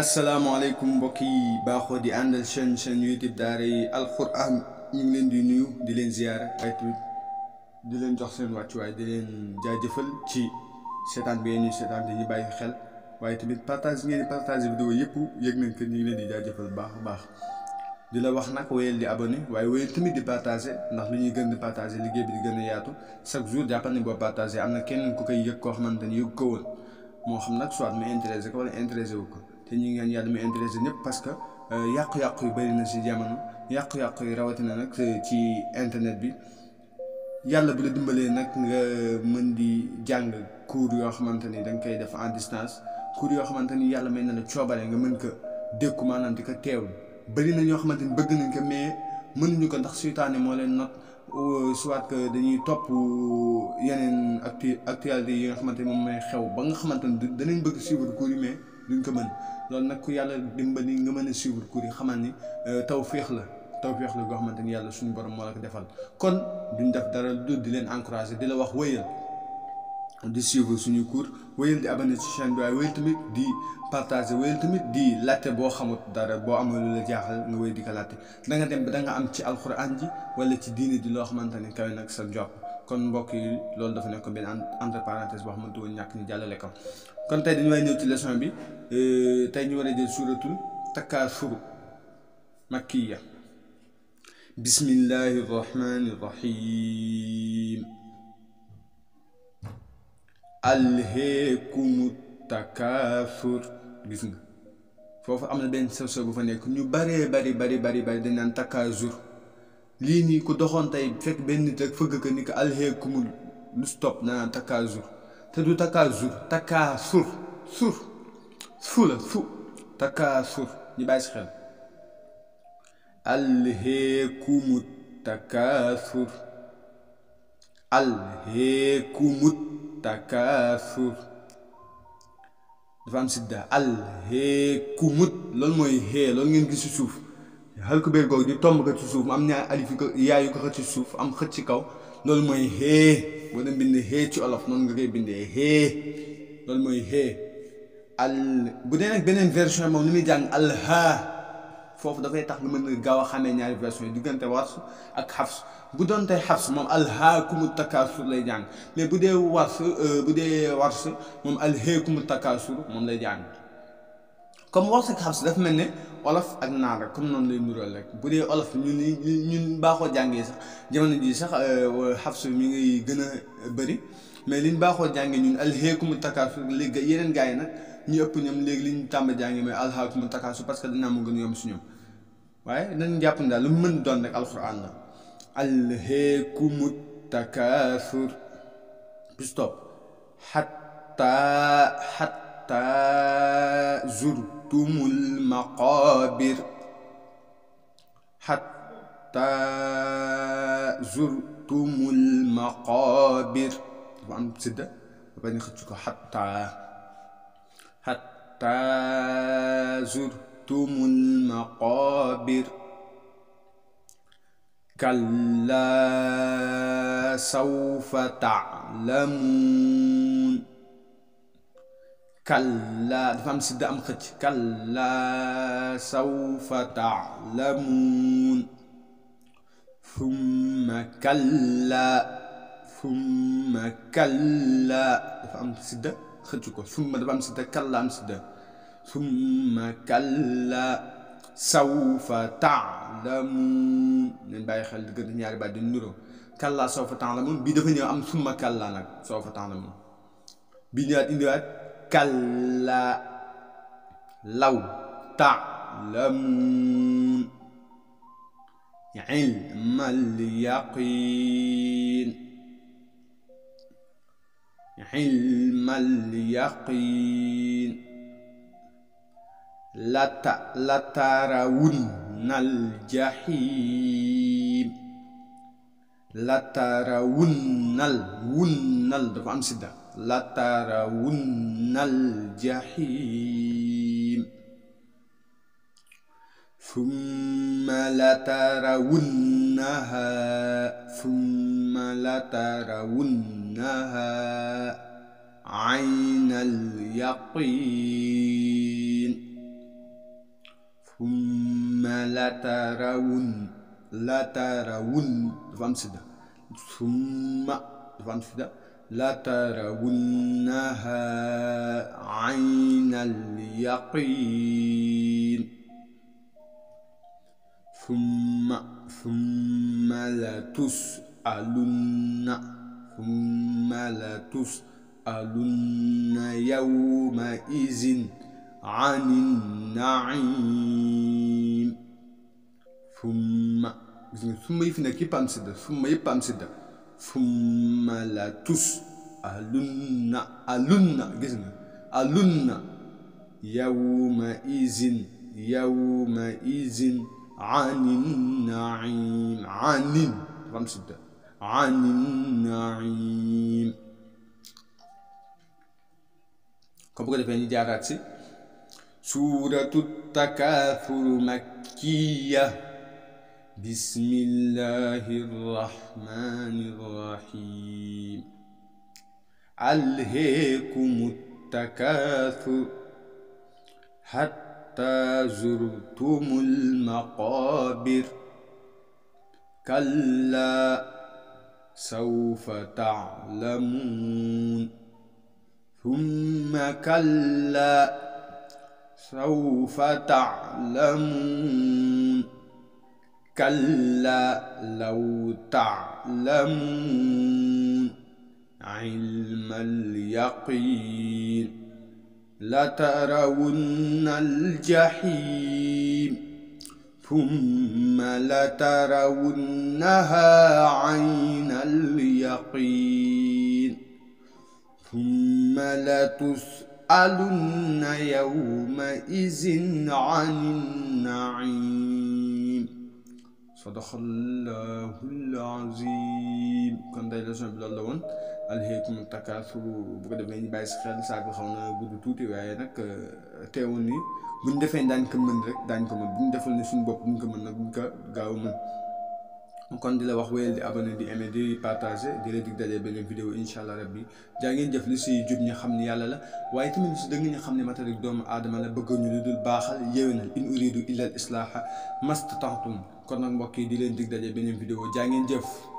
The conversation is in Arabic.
asalaamaaleykum mbokk yi baaxoo di àndal chaîne chaîne YouTube daaray alquran ñu ngi leen di nuyu di leen ziyaara. Waaye tamit di leen jox seen wàccuwaay di leen jaajëfal ci seetaan bi ngeen ñuy seetaan di ñu bàyyi xel. Waaye tamit partage ngeen di partage vidéo yëpp yëg nañ ko ñu baax baax. Di la wax nag wéyal di abonné waaye wéyal ndax li ñuy gën di partager liggéey bi di gën a yaatu. Chaque jour jàppal ni boo partager am na kenn ku koy yëg koo xamante ni yëg ko woon. Moo xam nag soit mu intéressé ko wala intéressé wu ko. Te ñu ngi yàlla mu intéressé ñëpp parce que yàqu-yàqu yu bëri na si jamono. Yàqu-yàqu yi rawatina nag ci internet bi. Yàlla bu la dimbalee nag nga mën di jàng cours yoo xamante ni da koy def en distance. Cours yoo xamante ni yàlla may na la coobare nga mën ko dékku maanaam di ko teewlu. Bëri na ñoo xamante ni bëgg nañ ko mais mënuñu ko ndax seytaane moo leen not soit que dañuy topp yeneen actu actualité yi nga xamante ni moom may xew ba nga xamante ni danañ bëgg suivre cours yi duñ ko mën. Loolu nag ku yàlla dimbali nga mën a suivre cours yi xamal ni taw féex la. Taw féex la goo xamante ni yàlla suñu borom moo la defal. Kon duñ def dara du di leen encourager di la wax wéyal. Di suivre suñu cours wéyal di abonné ci chaîne bi waaye wéyal tamit di partager wéyal tamit di laajte boo xamut dara boo amul lu la jaaxal nga wéy di ko laajte. Da nga dem ba da nga am ci alxuraan ji wala ci diine ji loo xamante ni kawe nag sa jox kon mbokk yi loolu dafa nekk benn entre parenthèse boo xamante woon ñàkk ñu jàllale ko kon tey dañu way ñëw ci leçon bi tey ñu war a jël suuratul takaasur makkiya bismillahi rahmani rahim alheekumu takaasur gis nga foofu am na benn sew sew bu fa nekk ñu baree bari bari bari bari dañ naan takaasur lii nii ku doxoon tey fekk benn nit rek fëgg ko ni ko alheekumul lu stop na naan takaasur. Te du takaasur takaasur sur su la su takaasur. Ñu bàyyi si xel. Alheekumu takaasur. Alheekumu takaasur. Dafa am sidda. Alheekumut loolu mooy hee loolu ngeen gis ci suuf. Béer googu di tomb ko ci suuf mu am ñaar alif yi ko yaayu ko xëcc ci suuf am xëcc ci kaw loolu mooy xee boo dem bindee ci olof noonu nga koy bindee xee loolu mooy xee al dee nag beneen version moom ni muy jàng alhaa foofu dafay tax nga mën a gaaw a xamee ñaari version yi diggante wars ak xafs bu doon tey xafs moom alhaakumu takaasur lay jàng mais bu dee wars bu dee wars moom alheekumu takaasur moom lay jàng. Comme wars ak si dafa mel ne olof ak naar rek comme noonu lay nural rek. Bu dee olof ñun ñun baaxoo jàngee sax jamono ji sax xafs mi ngi gën a bëri. Mais liñ baaxoo jàngee ñun alheekumu takaasur léegi yeneen gars yi nag ñu ëpp ñoom léegi li ñu tàmb jàngee mais alhaakumu takaasur parce que dina am gën a si waaye nañ jàpp ne daal mu mën doon rek alquran la. Alheekumu takaasur. Bi stop. Xatta xatta zurtumul زرتم المقابر حتى زرتم المقابر. طبعا بتسد وبعدين خدتك حتى حتى زرتم المقابر. كلا سوف تعلمون. كلا دفعم سد أمخج كلا سوف تعلمون. ثم كلا ثم كلا. دفعم سد خجوك ثم دفعم سد كلا أم سد ثم كلا سوف تعلمون. نبا يخل دقد نياري بعد النورو كلا سوف تعلمون. بيدفن يوم ثم كلا نك. سوف تعلمون. بيدفن يوم كلا لو تعلمون علم اليقين. علم اليقين. لت لترون الجحيم. لترون ال ون ال دفعة مسدة لترون الجحيم. ثم لترونها ثم لترونها عين اليقين. ثم لترون لترون فهمت ثم فهمت لترونها عين اليقين. ثم ثم لتسألن ثم لتسألن يومئذ عن النعيم. ثم ثم يفنكي بامسد ثم يبامسد ثم ثم لا تس. ألن ألن جزنا ألن. يومئذ يومئذ عن النعيم. عن رقم عن النعيم. كبر الفني جاراتي سورة التكاثر مكية. بسم الله الرحمن الرحيم. ألهيكم التكاثر. حتى زرتم المقابر. كلا سوف تعلمون. ثم كلا سوف تعلمون. كلا لو تعلمون علم اليقين لترون الجحيم ثم لترونها عين اليقين ثم لتسألن يومئذ عن النعيم sadaqallahul azim kon day leçon bi loolu la woon. Alhaykum takaasuru bu ko defee ñu bàyyi si xel saako xaw na gudd tuuti waaye nag euh, teewoon nii buñ defee daañ ko mën rek daañ ko mën. Buñ defal ne suñu bopp buñ ko mën nag buñ ko gaaw mën. Kon di la wax wéyal di abonné di aimé di partagé di la dig daje beneen vidéo incha allah rabbi. Jaa ngi jëf li si jub ñu xam ni yàlla la waaye tamit li si dëgg ñu xam ne matarik doomu aadama la bëgg ñu lu dul baaxal yéwénal in uridu illa kon nag mbokk yi di leen dig daje beneen vidéo jaa ngeen jëf.